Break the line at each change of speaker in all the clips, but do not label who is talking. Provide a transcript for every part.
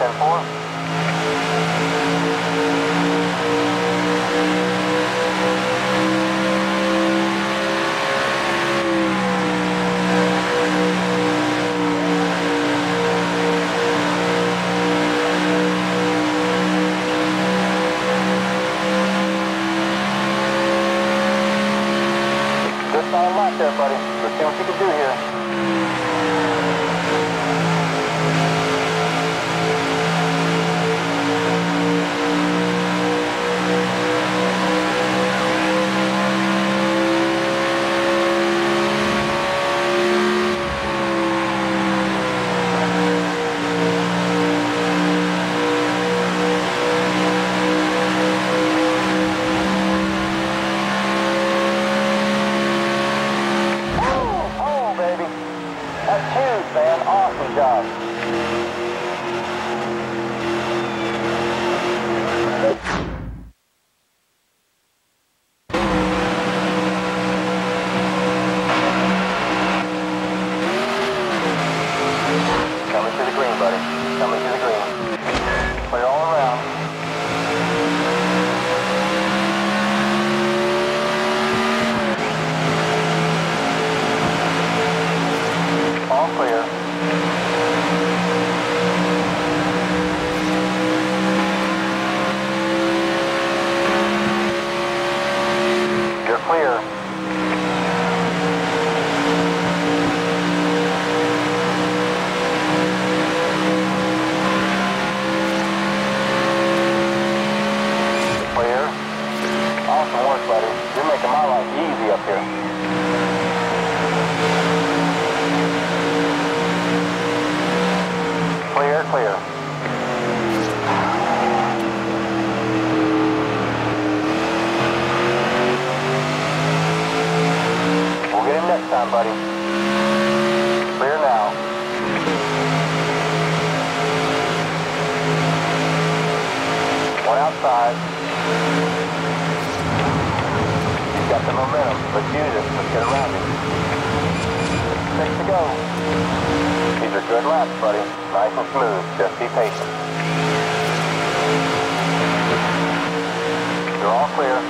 10-4. Good solid lap there, buddy. Let's see what you can do here. Oh, oh, baby. That's huge, man. Awesome job. Coming to the green, buddy. Coming to the green. Put it all around. All clear. You're clear. Clear. Work, buddy. You're making my life easy up here. Clear, clear. We'll get him next time, buddy. Clear now. One outside. He's got the momentum. Let's use it. Let's get around him. Six to go. These are good laps, buddy. Nice and smooth. Just be patient. You're all clear.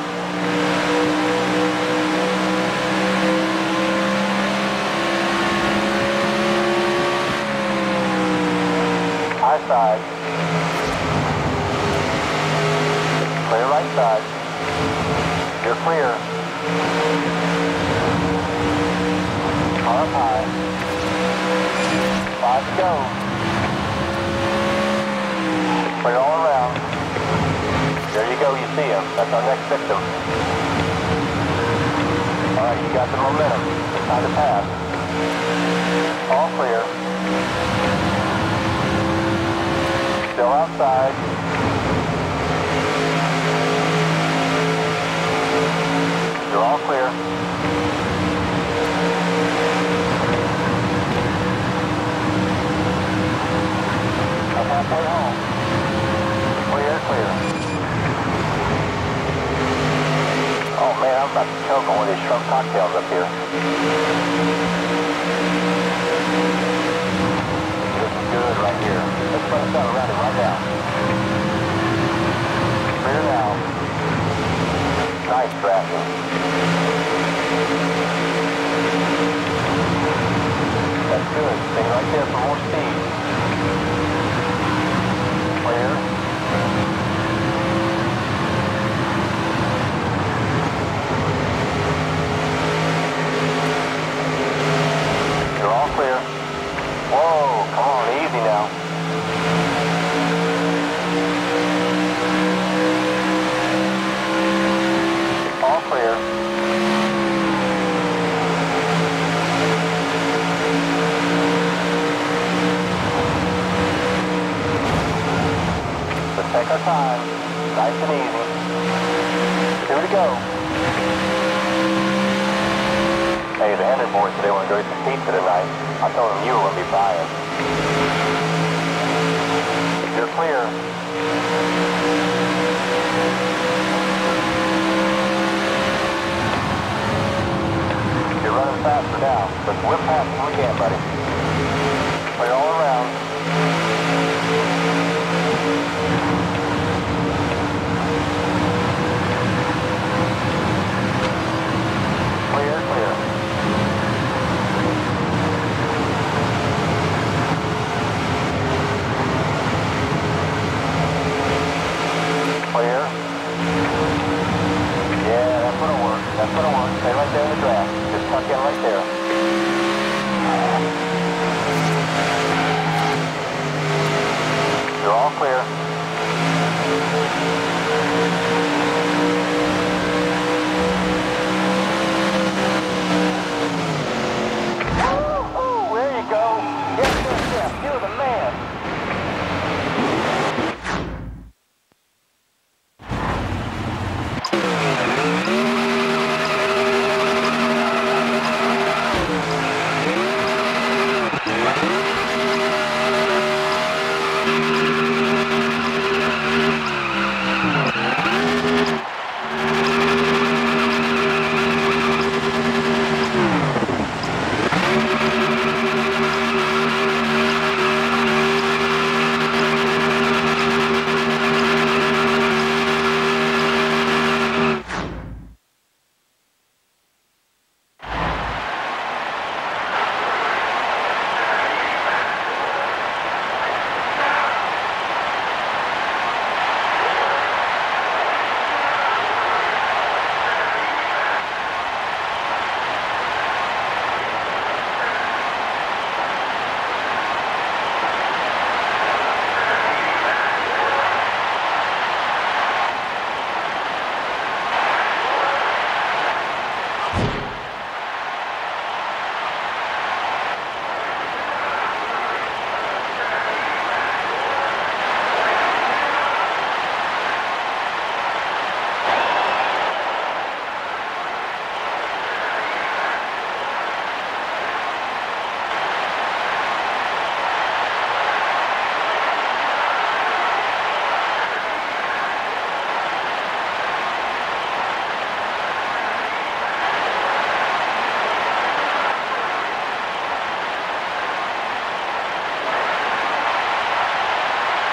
High side. Clear right side. You're clear. Car up high. To go. Clear all around. There you go, you see him. That's our next victim. All right, you got the momentum. It's time to pass. All clear. Still outside. You're all clear. I'm halfway home. Clear, clear. Oh man, I'm about to choke on one of these shrimp cocktails up here. This is good right here. It right now. Clear now. Nice drafting. That's good. Stay right there for more speed. Clear. You're all clear. Whoa, come on, easy now. All clear. Time. Nice and easy. Two to go. Hey, the Henry boys they want to go eat some pizza tonight. I told them you were going to be buying. You're clear. little faster now, but we're passing we can, buddy. Clear all around.